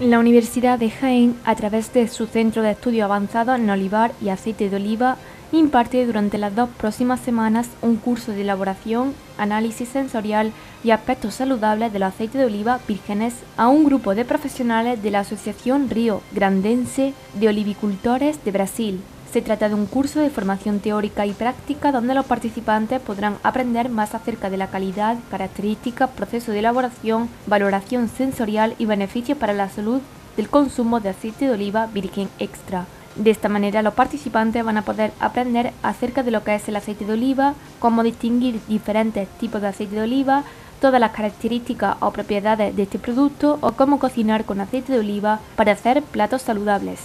La Universidad de Jaén, a través de su Centro de Estudios Avanzados en Olivar y Aceite de Oliva, imparte durante las dos próximas semanas un curso de elaboración, análisis sensorial y aspectos saludables de los aceites de oliva vírgenes a un grupo de profesionales de la Asociación Río Grandense de Olivicultores de Brasil. Se trata de un curso de formación teórica y práctica donde los participantes podrán aprender más acerca de la calidad, características, proceso de elaboración, valoración sensorial y beneficios para la salud del consumo de aceite de oliva virgen extra. De esta manera los participantes van a poder aprender acerca de lo que es el aceite de oliva, cómo distinguir diferentes tipos de aceite de oliva, todas las características o propiedades de este producto o cómo cocinar con aceite de oliva para hacer platos saludables.